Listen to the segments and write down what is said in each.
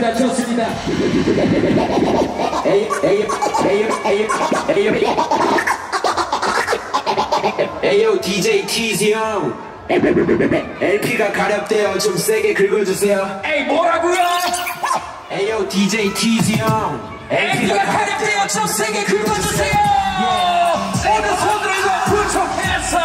좋습니다. 좋습니다 에이 에이 에이 에이. 에이 에이요 DJ 티즈 형. LP가 가렵대요. 좀 세게 긁어주세요. 에이 뭐라고요? 에이요 DJ 티즈 형. LP가 가렵대요. 좀 세게 긁어주세요. 모두 손들어 부족해서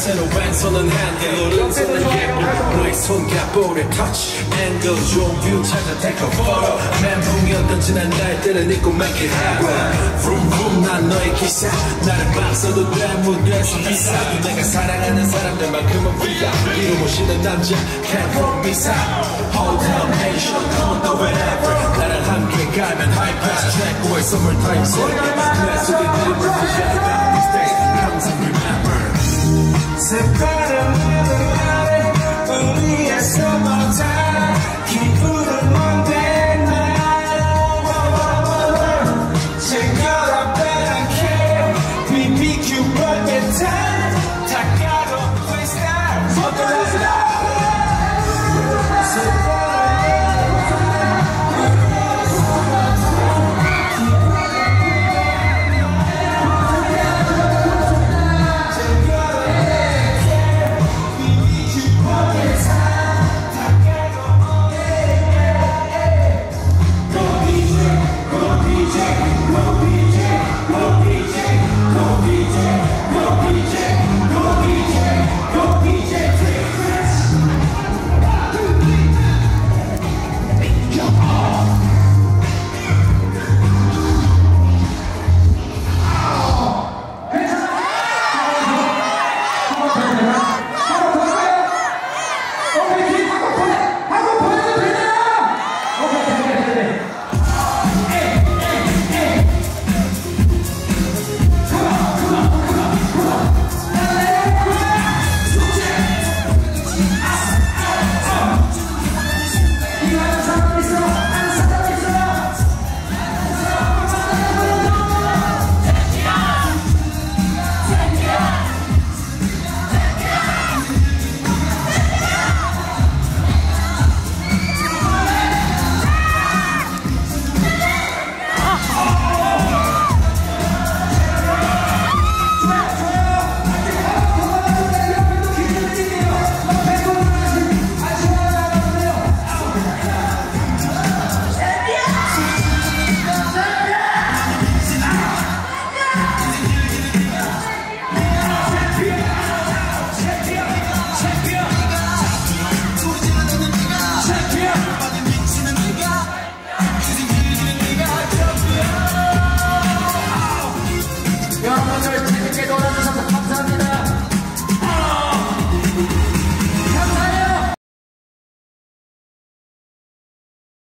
자세는 왼손은 핸들 오른손은 예쁜 너의 손가락에 터치 앵글 좋은 뷰 찾아 take a photo 멘붕이었던 지난 날들을 잊고 make it happen vroom vroom 난 너의 기사 나를 막 써도 돼 무대에서 비싸 내가 사랑하는 사람들만큼은 위야 이름 모시는 남자 can't 비싸 hold down nation come on do whatever 나랑 함께 가면 high pass away summer time 세계 내 속에 내는 무대가 these days 항상 remember it better?